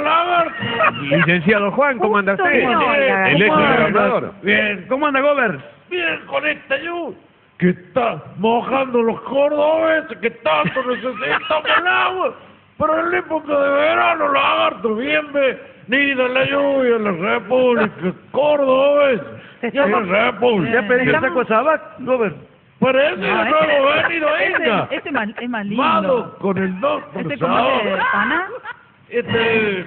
lagarto. Licenciado Juan, ¿cómo anda usted? El ex gobernador. Bien, ¿cómo anda, Gober? Bien, con esta lluvia que está mojando los cordobeses que tanto necesitamos el agua. Pero en la época de verano, lagarto, bienvenida la lluvia en la República Cordobés. Ya la República. ¿Ya pedí el saco Sabac, Gober? Parece que no hemos venido, este, este es más, es más lindo. Vamos con el doctor Este como de pana. Este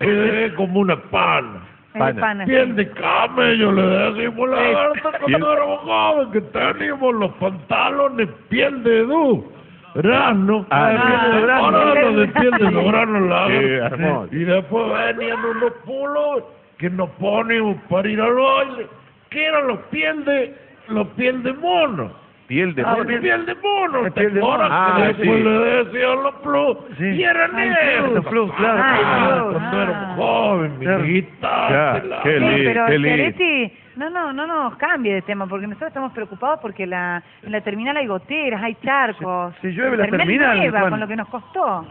es, como una pana. Pana. pana, sí. de camello le decimos la Piel- cuando éramos jóvenes que teníamos los pantalones piel de du. Grano, Ah, piel de piel de durazno la. Y después venían unos pulos que nos poníamos para ir al baile, que eran los piel de, los piel de mono. Piel de Ah, mono. piel de mono, El ¿te piel de mono. Ah, sí. le decían los plus Sí. y eran Ay, negros. Los plus, claro. Ah, Ah, cuando ah. éramos jóvenes, mi la- qué Sí, lindo, pero qué lindo. No, no, no nos cambie de tema, porque nosotros estamos preocupados porque la, en la terminal hay goteras, hay charcos. Si- si llueve la terminal, nueva, Juan. con lo que nos costó.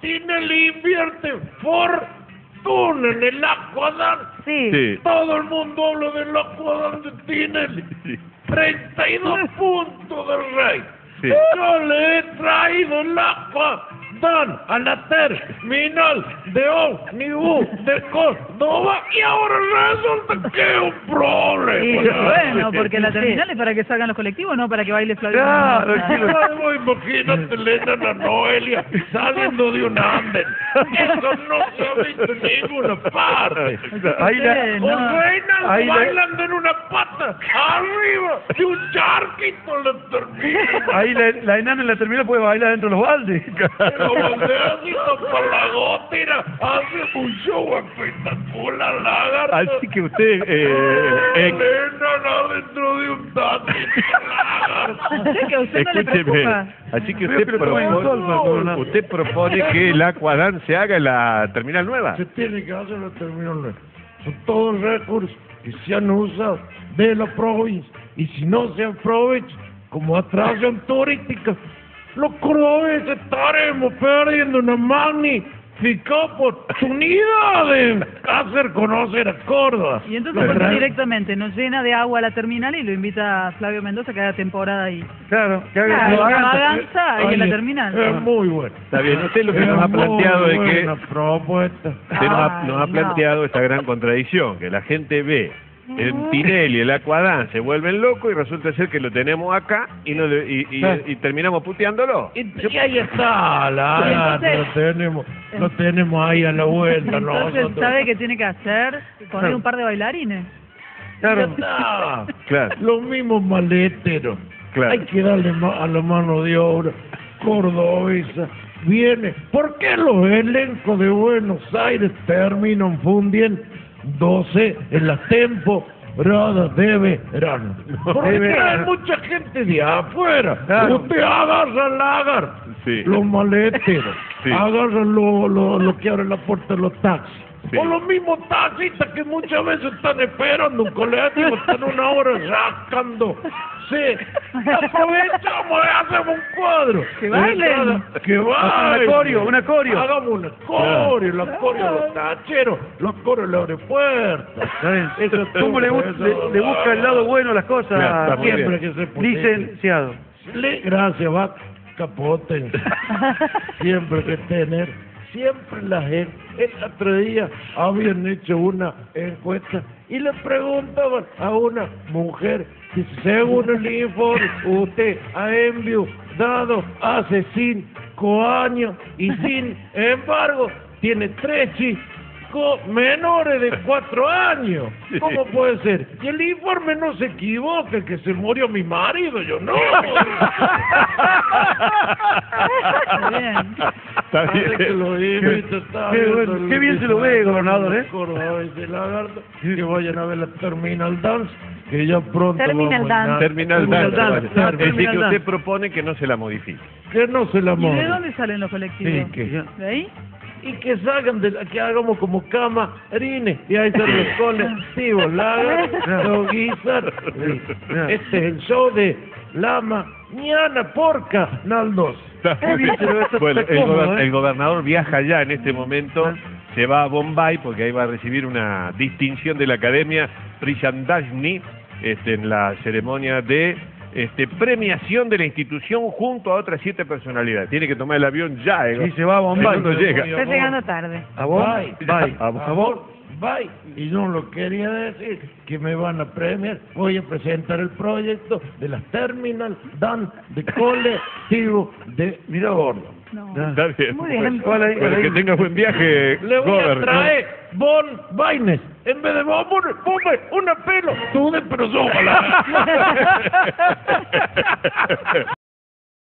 Tinelli invierte fortuna en el Aquadán. Sí. Sí. Todo el mundo habla del Aquadán de Tinelli. 32 puntos del rey. Sí. Yo le he traído el Aquadán a la terminal de ómnibus de Córdoba y ahora resulta que es un problema. Sí, Bueno, porque la terminal es para que salgan los colectivos, no para que baile Flavio. Claro, Ay, imagínate la enana Noelia saliendo de un anden. Eso no se ha visto en ninguna parte. Ahí la- no. reinas Ahí la- bailando en una pata arriba de un charquito le termina. Ahí la, la enana en la terminal puede bailar dentro de los baldes. Los baldeacitos para la hace un show espectacular, lagarto. Así que usted, eh, ex- Elena dentro de un lagarto. Sé que usted no le escúcheme, preocupa. así que usted propone, usted propone que el Aquadán se haga en la terminal nueva. se tiene que hacer la terminal nueva. Son todos recursos que se han usado de la provincia. Y si no se aprovecha como atracción turística, los cordobeses estaremos perdiendo una magnífica oportunidad de hacer conocer a Córdoba. Y entonces re- directamente nos llena de agua la terminal y lo invita a Flavio Mendoza que haga temporada ahí. Claro, que haga Claro, extravaganza. ahí en la terminal. Es muy bueno. Está bien, usted lo que Es nos ha planteado es que propuesta. Usted nos ha, nos ha no. planteado esta gran contradicción, que la gente ve en Tinelli, el Aquadán, se vuelven locos y resulta ser que lo tenemos acá y, no le- y, y- Sí. y terminamos puteándolo. Y, y ahí está, la, entonces- lo tenemos, lo tenemos ahí a la vuelta, Entonces, nosotros. ¿sabe qué tiene que hacer? Poner un par de bailarines. Claro. Está. Claro. Los mismos maleteros. Claro. Hay que darle ma- a la mano de obra cordobesa. Viene. ¿Por qué los elencos de Buenos Aires terminan fundiéndose en la temporada de verano? Porque De verano. hay mucha gente de afuera. Claro. Usted agarra el lagar. Sí. Los maleteros. Sí. Agarran lo, lo, lo que abre la puerta de los taxis. Sí. O los mismos taxistas que muchas veces están esperando un colectivo, están una hora rascando. Sí, aprovechamos y hacemos un cuadro. Que bailen. Que bailen. Una coreo, una coreo. Hagamos una coreo, la coreo de los tacheros, los coreos de los aeropuertos. Eso ¿Cómo le, eso- le, le busca el lado bueno a las cosas? Siempre que se puede. Licenciado. Le, gracias, va capote. siempre que tener, siempre la gente. El otro día habían hecho una encuesta y le preguntaban a una mujer que según el informe usted ha enviudado hace cinco años y sin embargo tiene tres chicos menores de cuatro años. ¿Cómo puede ser? Y el informe no se equivoca, que se murió mi marido, yo no. Está bien. Está que bien. lo invito, está qué viendo bueno, qué bien se lo ve, gobernador, ¿eh? Lagarto, que vayan a ver la Terminal Dance, que ya pronto Terminal vamos a- Dance. Terminal Dance. Claro, Es decir, que usted propone que no se la modifique. Que no se la ¿Y de dónde salen los colectivos? Sí, que- ¿De ahí? Y que salgan de que hagamos como camarines y ahí están los colectivos lagarto guisar este es el show de la mañana por Canal 2 Está Qué bien se lo ve, está- Bueno, está el, cómodo, gober- ¿eh? el gobernador viaja ya en este momento se va a Bombay porque ahí va a recibir una distinción de la Academia Prishandashni este, en la ceremonia de este, premiación de la institución junto a otras siete personalidades. Tiene que tomar el avión ya. ¿eh? Sí, se va a Bombay. No llega. Está llegando tarde. ¿A vos? Bye. Bye. A ¿A? Bye. Y no lo quería decir, que me van a premiar. Voy a presentar el proyecto de las Terminal Dan de colectivo de Miragordo. No. Está bien. Muy bien. Bueno, que tenga buen viaje, Le voy a Gober. traer Bon Baines. En vez de Bon, ponme, ponme una pelo. Tú de pero.